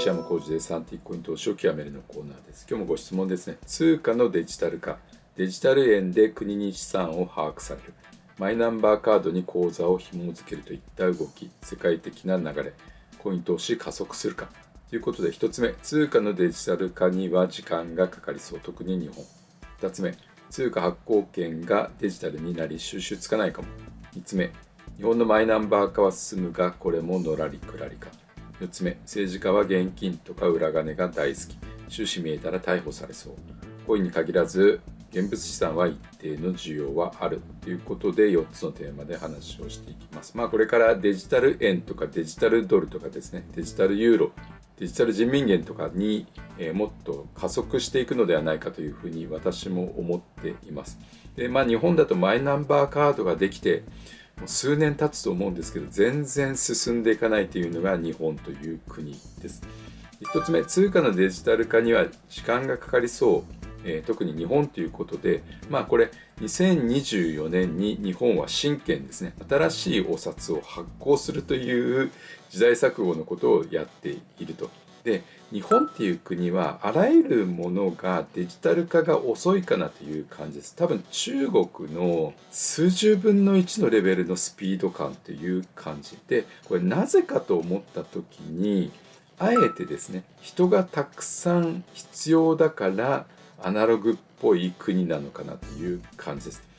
石山浩二です。アンティークコイン投資を極めるのコーナーです。今日もご質問ですね。通貨のデジタル化。デジタル円で国に資産を把握される。マイナンバーカードに口座を紐付けるといった動き。世界的な流れ。コイン投資加速するか。ということで、1つ目、通貨のデジタル化には時間がかかりそう。特に日本。2つ目、通貨発行権がデジタルになり収集つかないかも。3つ目、日本のマイナンバー化は進むが、これものらりくらりか。4つ目、政治家は現金とか裏金が大好き。収支見えたら逮捕されそう。コインに限らず、現物資産は一定の需要はあるということで4つのテーマで話をしていきます。まあこれからデジタル円とかデジタルドルとかですね、デジタルユーロ、デジタル人民元とかに、えもっと加速していくのではないかというふうに私も思っています。で、まあ日本だとマイナンバーカードができて、もう数年経つと思うんですけど全然進んでいかないというのが日本という国です。1つ目通貨のデジタル化には時間がかかりそう、えー、特に日本ということでまあこれ2024年に日本は新券ですね。新しいお札を発行するという時代錯誤のことをやっていると。で日本っていう国はあらゆるものがデジタル化が遅いかなという感じです。多分中国の数十分の1のレベルのスピード感という感じでこれなぜかと思った時にあえてですね人がたくさん必要だからアナログっぽい国なのかなという感じです。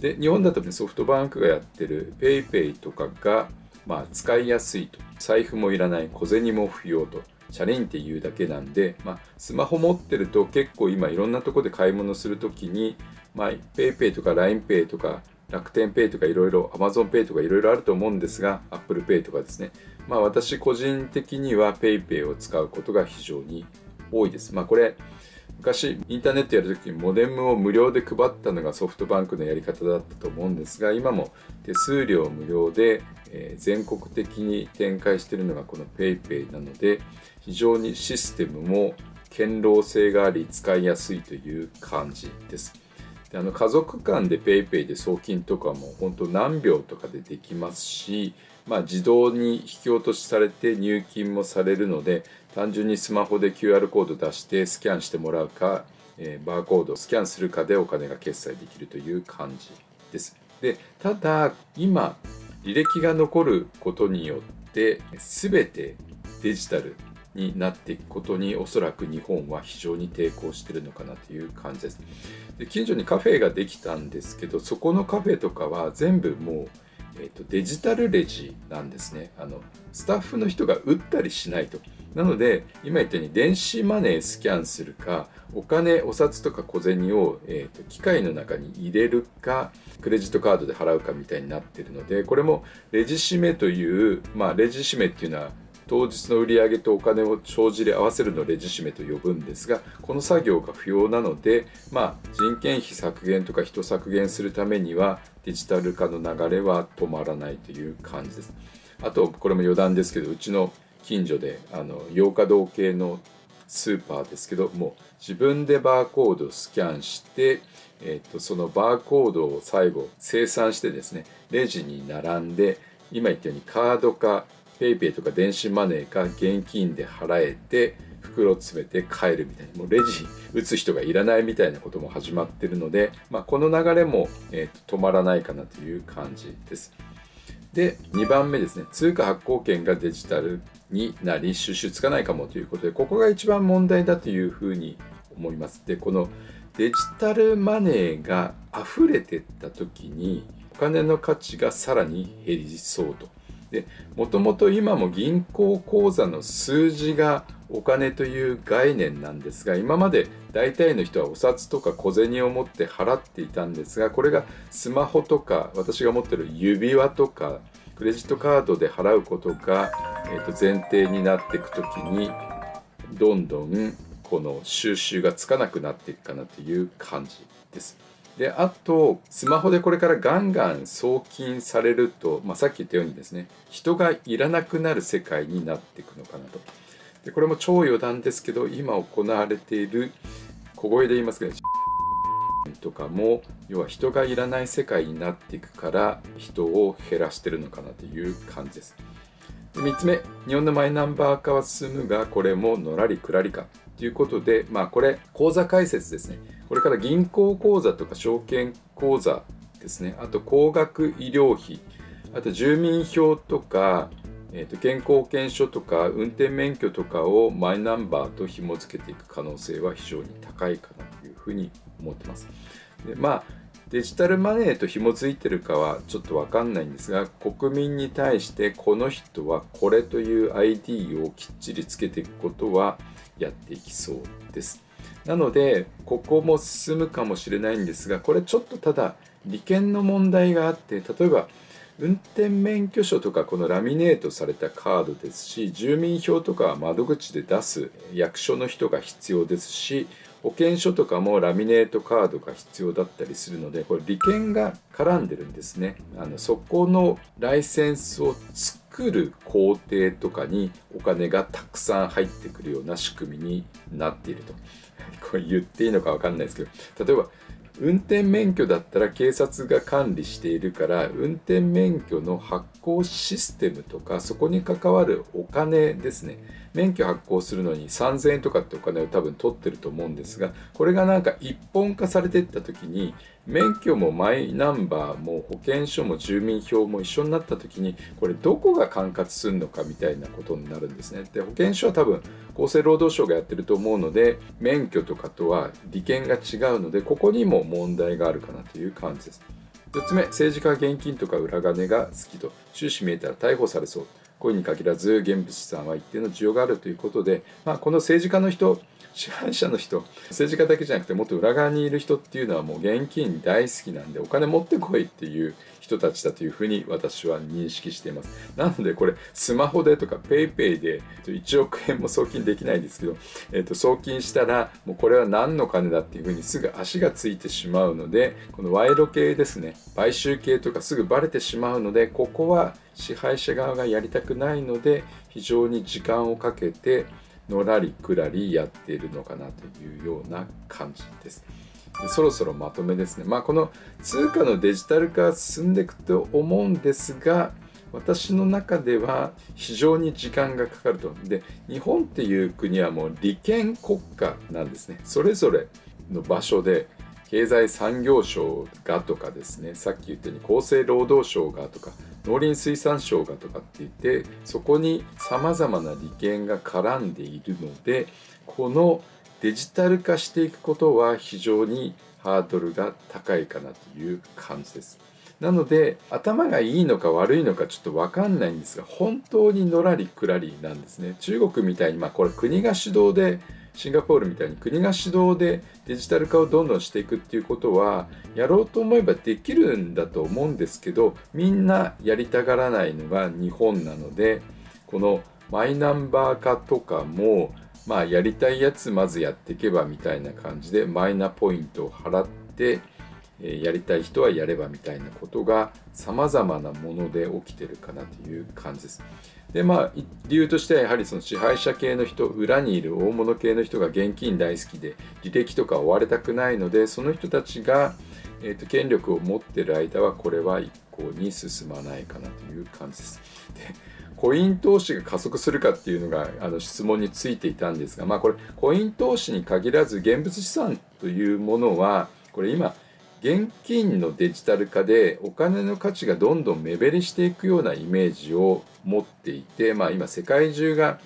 で日本だと、ソフトバンクがやってる PayPay とかが、まあ、使いやすいと。財布もいらない小銭も不要と。チャレンっていうだけなんで、まあ、スマホ持ってると結構今いろんなとこで買い物するときに、まあ、PayPay とか LINEPay とか楽天 Pay とかいろいろ AmazonPay とかいろいろあると思うんですが ApplePay とかですね。まあ私個人的には PayPay を使うことが非常に多いです。まあこれ昔インターネットやるときにモデムを無料で配ったのがソフトバンクのやり方だったと思うんですが今も手数料無料で全国的に展開しているのがこの PayPay なので非常にシステムも堅牢性があり使いやすいという感じです。であの家族間で PayPay で送金とかも本当何秒とかでできますし、まあ、自動に引き落としされて入金もされるので単純にスマホで QR コード出してスキャンしてもらうか、えー、バーコードをスキャンするかでお金が決済できるという感じです。でただ今履歴が残ることによって全てデジタルになっていくことにおそらく日本は非常に抵抗してるのかなという感じです。で近所にカフェができたんですけどそこのカフェとかは全部もうえーと、デジタルレジなんですねあのスタッフの人が打ったりしないとなので今言ったように電子マネースキャンするかお金お札とか小銭を、えーと、機械の中に入れるかクレジットカードで払うかみたいになってるのでこれもレジ締めというまあレジ締めっていうのは当日の売り上げとお金を帳尻合わせるのをレジ締めと呼ぶんですがこの作業が不要なので、まあ、人件費削減とか人削減するためにはデジタル化の流れは止まらないという感じです。あとこれも余談ですけどうちの近所であの洋華堂系のスーパーですけども自分でバーコードをスキャンして、えー、とそのバーコードを最後生産してですねレジに並んで今言ったようにカードか PayPay とか電子マネーか現金で払えて袋詰めて帰るみたいにもうレジ打つ人がいらないみたいなことも始まってるので、まあ、この流れも、えーと、止まらないかなという感じです。で2番目ですね通貨発行権がデジタルになり収集つかないかもということでここが一番問題だというふうに思います。でこのデジタルマネーが溢れてった時にお金の価値がさらに減りそうと。でもともと今も銀行口座の数字がお金という概念なんですが今まで大体の人はお札とか小銭を持って払っていたんですがこれがスマホとか私が持ってる指輪とかクレジットカードで払うことが、えー、と前提になっていく時にどんどんこの収集がつかなくなっていくかなという感じです。であとスマホでこれからガンガン送金されると、まあ、さっき言ったようにですね人がいらなくなる世界になっていくのかなと。でこれも超余談ですけど今行われている小声で言いますけどとかも要は人がいらない世界になっていくから人を減らしてるのかなという感じです。で3つ目日本のマイナンバー化は進むがこれものらりくらりか。ということでまあこれ口座開設ですね。これから銀行口座とか証券口座ですね。あと高額医療費。あと住民票とかえー、と健康保険証とか運転免許とかをマイナンバーと紐付けていく可能性は非常に高いかなというふうに思ってます。でまあデジタルマネーと紐づいてるかはちょっと分かんないんですが国民に対してこの人はこれという ID をきっちりつけていくことはやっていきそうです。なのでここも進むかもしれないんですがこれちょっとただ利権の問題があって例えば運転免許証とかこのラミネートされたカードですし住民票とかは窓口で出す役所の人が必要ですし保険証とかもラミネートカードが必要だったりするのでこれ利権が絡んでるんですね。あのそこのライセンスを作る工程とかにお金がたくさん入ってくるような仕組みになっていると。これ言っていいのか分かんないですけど例えば運転免許だったら警察が管理しているから運転免許の発行システムとかそこに関わるお金ですね。免許発行するのに3000円とかってお金を多分取ってると思うんですがこれがなんか一本化されていった時に免許もマイナンバーも保険証も住民票も一緒になった時にこれどこが管轄するのかみたいなことになるんですね。で保険証は多分厚生労働省がやってると思うので免許とかとは利権が違うのでここにも問題があるかなという感じです。4つ目政治家現金とか裏金が好きと収支見えたら逮捕されそう恋に限らず現物資産は一定の需要があるということで、まあ、この政治家の人支配者の人政治家だけじゃなくてもっと裏側にいる人っていうのはもう現金大好きなんでお金持ってこいっていう人たちだというふうに私は認識していますなのでこれスマホでとか PayPay で1億円も送金できないですけど、えー、と送金したらもうこれは何の金だっていうふうにすぐ足がついてしまうのでこの賄賂系ですね買収系とかすぐバレてしまうのでここは支配者側がやりたくないので非常に時間をかけてのらりくらりやっているのかなというような感じです。そろそろまとめですね。まあ、この通貨のデジタル化進んでいくと思うんですが、私の中では非常に時間がかかると。で、日本っていう国はもう利権国家なんですね。それぞれの場所で経済産業省がとかですね、さっき言ったように厚生労働省がとか、農林水産省がとかって言ってそこにさまざまな利権が絡んでいるのでこのデジタル化していくことは非常にハードルが高いかなという感じです。なので頭がいいのか悪いのかちょっと分かんないんですが本当にのらりくらりなんですね。中国みたいにまあこれ国が主導でシンガポールみたいに国が主導でデジタル化をどんどんしていくっていうことはやろうと思えばできるんだと思うんですけどみんなやりたがらないのが日本なのでこのマイナンバー化とかもまあやりたいやつまずやっていけばみたいな感じでマイナポイントを払ってやりたい人はやればみたいなことが様々なもので起きてるかなという感じです。でまあ理由としてはやはりその支配者系の人裏にいる大物系の人が現金大好きで履歴とか追われたくないのでその人たちが、えーと、権力を持ってる間はこれは一向に進まないかなという感じです。でコイン投資が加速するかっていうのがあの質問についていたんですが、まあ、これコイン投資に限らず現物資産というものはこれ今現金のデジタル化でお金の価値がどんどん目減りしていくようなイメージを持っていて、まあ、今世界中が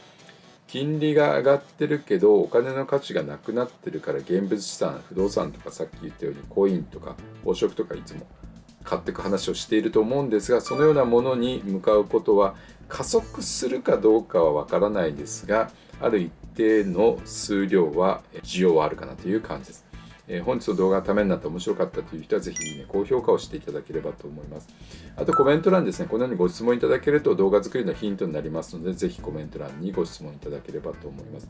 金利が上がってるけどお金の価値がなくなってるから現物資産不動産とかさっき言ったようにコインとか宝飾とかいつも買っていく話をしていると思うんですがそのようなものに向かうことは加速するかどうかはわからないですがある一定の数量は需要はあるかなという感じです。え、本日の動画がためになって面白かったという人はぜひ、ね、高評価をしていただければと思います。あとコメント欄ですね、このようにご質問いただけると動画作りのヒントになりますので、ぜひコメント欄にご質問いただければと思います。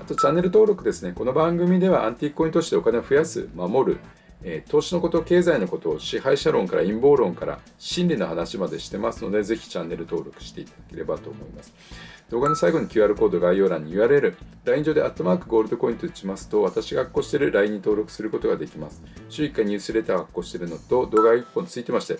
あとチャンネル登録ですね、この番組ではアンティークコイン投資でお金を増やす、守る、えー、投資のこと、経済のことを支配者論から陰謀論から心理の話までしてますので、ぜひチャンネル登録していただければと思います。動画の最後に QR コード概要欄に URL、LINE 上でアットマークゴールドコインと打ちますと、私が発行している LINE に登録することができます。週1回ニュースレターを発行しているのと、動画が1本ついてまして、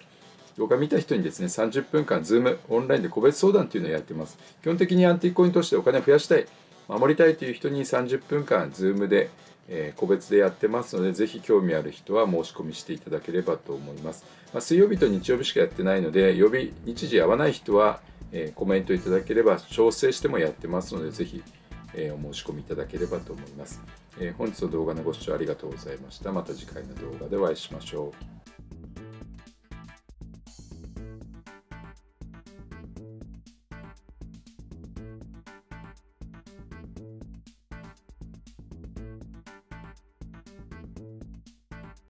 動画見た人にですね30分間 Zoom オンラインで個別相談というのをやってます基本的にアンティーコインとしてお金を増やしたい守りたいという人に30分間 Zoom で、えー、個別でやってますのでぜひ興味ある人は申し込みしていただければと思います、まあ、水曜日と日曜日しかやってないので曜日日時合わない人は、えー、コメントいただければ調整してもやってますのでぜひえお申し込みいただければと思います、え本日の動画のご視聴ありがとうございました。また次回の動画でお会いしましょう。